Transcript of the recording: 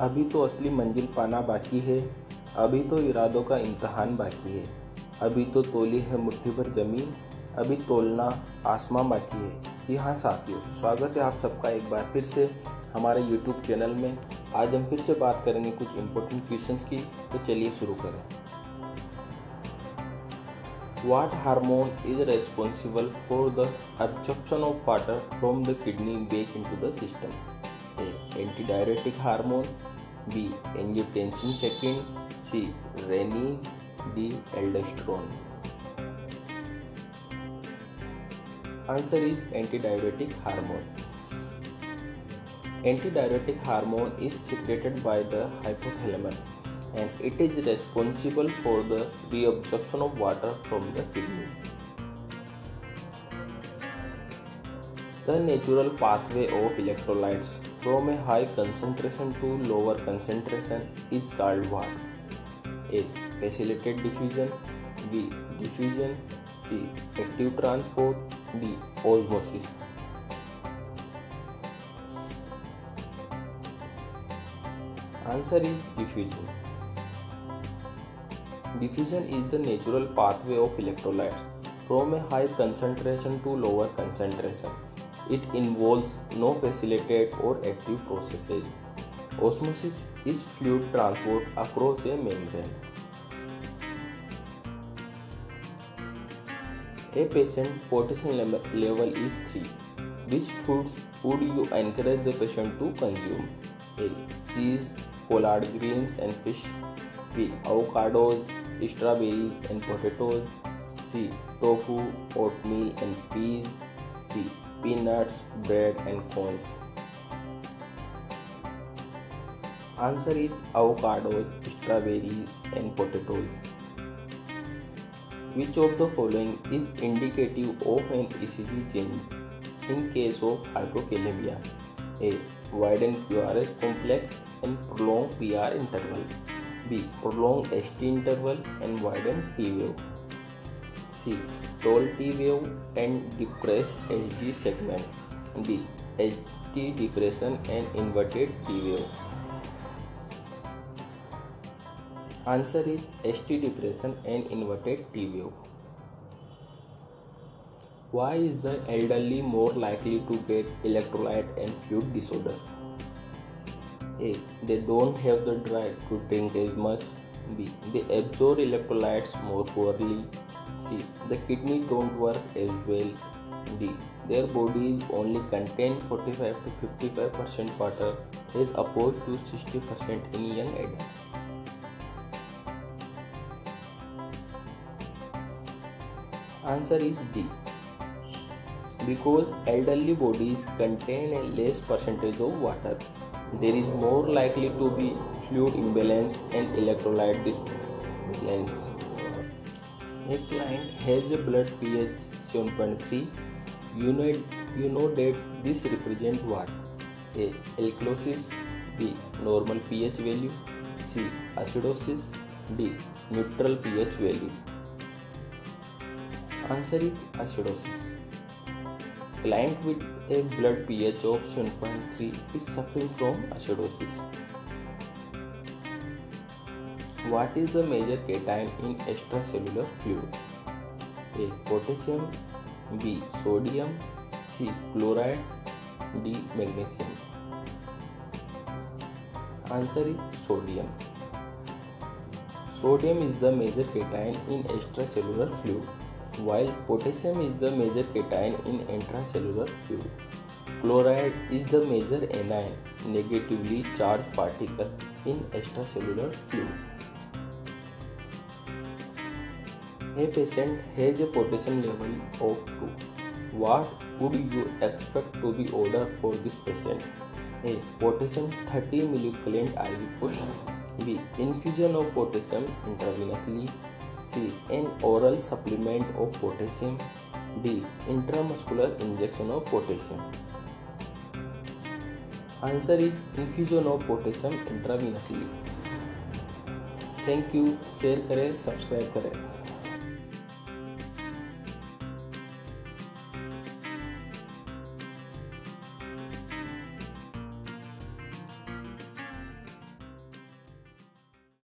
अभी तो असली मंजिल पाना बाकी है अभी तो इरादों का इम्तहान बाकी है अभी तो तोली है मुट्ठी भर जमीन अभी तोलना आसमां बाकी है जी हाँ साथियों स्वागत है आप सबका एक बार फिर से हमारे यूट्यूब चैनल में आज हम फिर से बात करेंगे कुछ इम्पोर्टेंट क्वेश्चन की तो चलिए शुरू करें what hormone is responsible for the absorption of water from the kidney back into the system A. Antidiuretic hormone, B. Angiotensin II, C. Rennie, D. Aldosterone. Answer is antidiuretic hormone. Antidiuretic hormone is secreted by the hypothalamus and it is responsible for the reabsorption of water from the kidneys. The natural pathway of electrolytes from a high concentration to lower concentration is called what? A. Facilitated diffusion, B. Diffusion, C. Active transport, D. Osmosis. Answer is diffusion. Diffusion is the natural pathway of electrolytes. from a high concentration to lower concentration. It involves no facilitated or active processes. Osmosis is fluid transport across a membrane. A patient potassium level is 3. Which foods would you encourage the patient to consume? A. Cheese, collard greens and fish. B. Avocados, strawberries and potatoes. C. Tofu, oatmeal and peas. D. Peanuts, bread and corn. Answer is avocados, strawberries and potatoes. Which of the following is indicative of an ECG change in case of hypokalemia? A. Widened QRS complex and prolonged PR interval. B. Prolonged ST interval and widened T wave. C. Toll-T wave and depressed HD segment. D. HD depression and inverted T wave. Answer is HT depression and inverted T wave. Why is the elderly more likely to get electrolyte and fluid disorder? A. They don't have the drive to drink as much. B. They absorb electrolytes more poorly. The kidney don't work as well. D. Their body is only contain 45 to 55 percent water as opposed to 60 percent in young adults. Answer is D. Because elderly bodies contain a less percentage of water, there is more likely to be fluid imbalance and electrolyte disbalance a client has a blood pH 7.3, you know, you know that this represents what? A. Alkalosis B. Normal pH value C. Acidosis D. Neutral pH value Answer is acidosis. Client with a blood pH of 7.3 is suffering from acidosis. What is the major cation in extracellular fluid? A. Potassium B. Sodium C. Chloride D. Magnesium Answer is sodium. Sodium is the major cation in extracellular fluid while potassium is the major cation in intracellular fluid. Chloride is the major anion, negatively charged particle in extracellular fluid. A patient has a potassium level of two what would you expect to be order for this patient A potassium thirty milliequivalent I V B infusion of potassium intravenously C an oral supplement of potassium D intramuscular injection of potassium answer is infusion of potassium intravenously thank you share करें subscribe करें